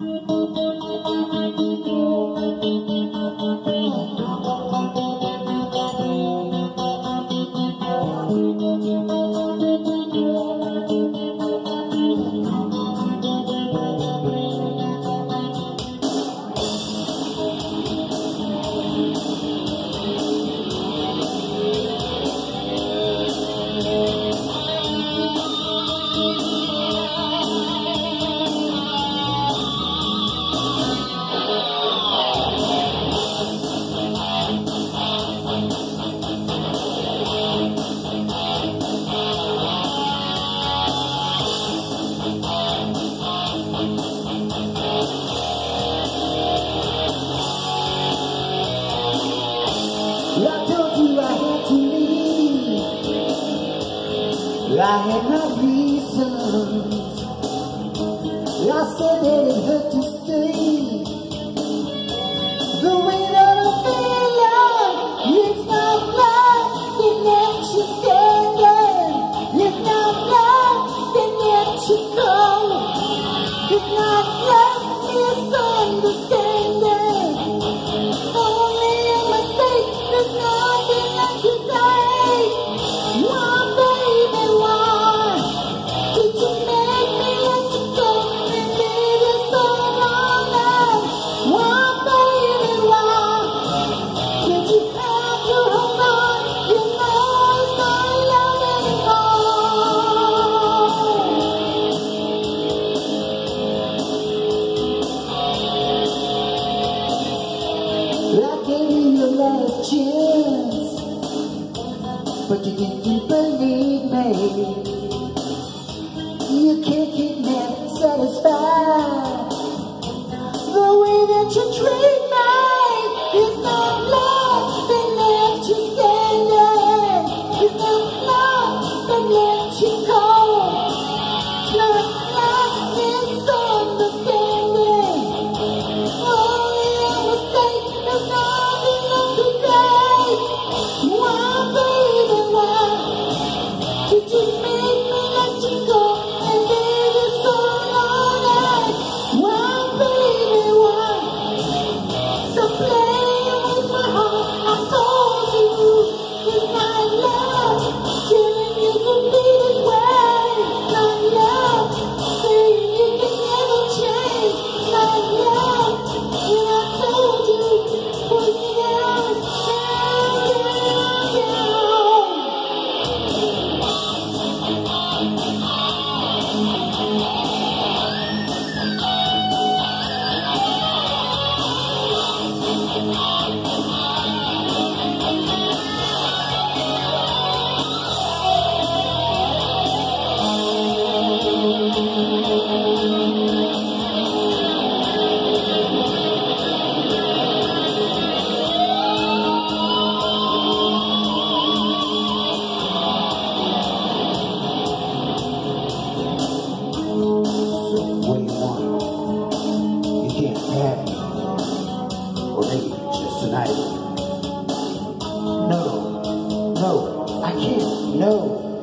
Thank you. I had my reasons I said that it hurt to stay The way that I feel It's not love. It makes you standing It's not love. It makes you go It's not love. it's but you didn't believe me. You can't keep me satisfied. or maybe just tonight. No, no, I can't, no.